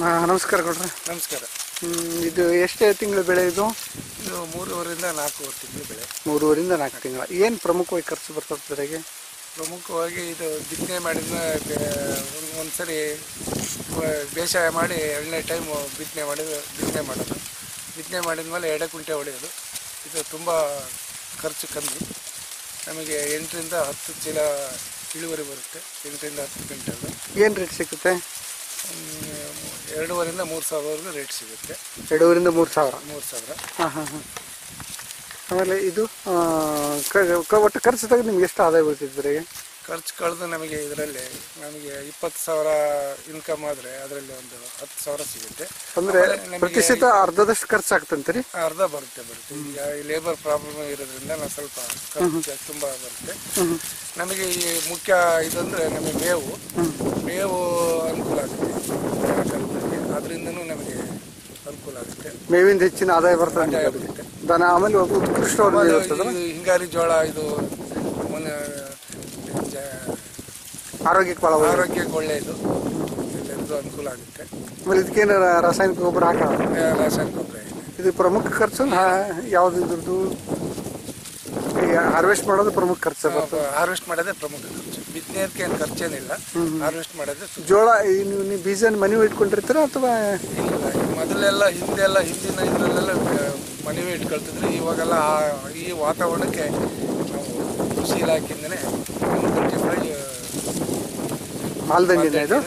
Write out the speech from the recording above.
ಹಾಂ ನಮಸ್ಕಾರ ಕೊಡ್ರಿ ನಮಸ್ಕಾರ. ಇದು ಎಷ್ಟೇ ತಿಂಗಳು ಬೆಳೆ ಇದು? ಇದು ಮೂರುವರೆಯಿಂದ ನಾಲ್ಕೂವರೆ ತಿಂಗಳು ಬೆಳೆ. ಮೂರುವರಿಂದ ನಾಲ್ಕು ತಿಂಗಳ. ಏನು ಪ್ರಮುಖವಾಗಿ ಖರ್ಚು ಬರ್ತದೆ ಬೆಳೆಗೆ? ಪ್ರಮುಖವಾಗಿ ಇದು ಬಿತ್ತನೆ ಮಾಡಿದ ಒಂದ್ಸರಿ ಬೇಸಾಯ ಮಾಡಿ ಎರಡನೇ ಟೈಮ್ ಬಿತ್ತನೆ ಮಾಡಿದ ಬಿತ್ತನೆ ಮಾಡೋದು. ಬಿತ್ತನೆ ಮಾಡಿದ ಮೇಲೆ ಎಡೆ ಕುಂಟೆ ಹೊಡೆಯೋದು. ಇದು ತುಂಬ ಖರ್ಚು ಕಮ್ಮಿ. ನಮಗೆ ಎಂಟರಿಂದ ಹತ್ತು ಚೀಲ ಇಳುವರಿ ಬರುತ್ತೆ. ಎಂಟರಿಂದ ಹತ್ತು ಕ್ವಿಂಟಲ್. ಏನು ರೇಟ್ ಸಿಗುತ್ತೆ? ಎರಡೂವರೆಯಿಂದ ಮೂರು ಸಾವಿರವರೆಗೂ ರೇಟ್ ಸಿಗುತ್ತೆ. ಎರಡೂವರಿಂದ ಮೂರು ಸಾವಿರ? ಮೂರು ಸಾವಿರ. ಹಾಂ ಹಾಂ ಹಾಂ. ಆಮೇಲೆ ಇದು ಆ, ಕ- ಕ- ಒಟ್ಟು ಖರ್ಚು ತೆಗೆದು ನಿಮ್ಗೆ ಎಷ್ಟು ಆದಾಯ ಬೀಳ್ತಿದೆ ಬೆಳೆಗೆ ಖರ್ಚು ಕಳೆದು ನಮಗೆ ಇದರಲ್ಲಿ ನಮಗೆ ಇಪ್ಪತ್ತು ಸಾವಿರ ಇನ್ಕಮ್ ಆದರೆ ಅದರಲ್ಲಿ ಒಂದು ಹತ್ತು ಸಾವಿರ ಸಿಗುತ್ತೆ. ಅಂದರೆ ಆಮೇಲೆ ನಮಗೆ ಪ್ರತಿಶತ ಅರ್ಧದಷ್ಟು ಖರ್ಚು ಆಗ್ತಂತೀರಿ ಅರ್ಧ ಬರುತ್ತೆ ಬರುತ್ತೆ. ಈಗ ಈ ಲೇಬರ್ ಪ್ರಾಬ್ಲಮ್ ಇರೋದ್ರಿಂದ ನಾವು ಸ್ವಲ್ಪ ಖರ್ಚು ತುಂಬ ಬರುತ್ತೆ. ನಮಗೆ ಈ ಮುಖ್ಯ ಇದಂದರೆ ನಮಗೆ ಮೇವು. ಮೇವು ಅನುಕೂಲ ಆಗುತ್ತೆ ಅದರಿಂದನೂ ನಮಗೆ ಅನುಕೂಲ ಆಗುತ್ತೆ ಮೇವಿಂದ ಹೆಚ್ಚಿನ ಆದಾಯ ಬರ್ತದೆ ದನ ಆಮೇಲೆ ಉತ್ಕೃಷ್ಟವಾದ ಮೇವು ಆಮೇಲೆ ಇರ್ತದಲ್ಲ ಹಿಂಗಾರಿ ಜೋಳ ಇದು ಮೊನ್ನೆ ಆರೋಗ್ಯಕ್ಕೆ ಭಾಳ. ಆರೋಗ್ಯಕ್ಕೆ ಒಳ್ಳೆಯದು. ಎಲ್ಲರಿಗೂ ಅನುಕೂಲ ಆಗುತ್ತೆ. ಆಮೇಲೆ ಇದಕ್ಕೇನು ರಾಸಾಯನಿಕ ಗೊಬ್ಬರ ಹಾಕ ರಾಸಾಯನಿಕ ಗೊಬ್ಬರ ಇದು ಪ್ರಮುಖ ಖರ್ಚು ಯಾವ್ದು ಇದ್ರದ್ದು? ಹಾರ್ವೆಸ್ಟ್ ಮಾಡೋದು ಪ್ರಮುಖ ಖರ್ಚು ಹಾರ್ವೆಸ್ಟ್ ಮಾಡೋದೇ ಪ್ರಮುಖ ಖರ್ಚು. ಬಿತ್ತನೆಯದಕ್ಕೆ ಏನು ಖರ್ಚೇನಿಲ್ಲ. ಹಾರ್ವೆಸ್ಟ್ ಮಾಡೋದು ಜೋಳ ಈ ನೀವು ನೀವು ಬೀಜನ ಮನೆ ಇಟ್ಕೊಂಡಿರ್ತೀರ ಅಥವಾ ಇಲ್ಲ ಮೊದಲೆಲ್ಲ ಹಿಂದೆಲ್ಲ ಹಿಂದಿನ ಇದರಲ್ಲೆಲ್ಲ ಮನೆವೇ ಇಟ್ಕೊಳ್ತಿದ್ರು. ಇವಾಗೆಲ್ಲ ಆ- ಈ ವಾತಾವರಣಕ್ಕೆ ನಾವು ಕೃಷಿ ಇಲಾಖೆಯಿಂದನೇ ಮಾಲ್ದಂಡಿನ ಇದು?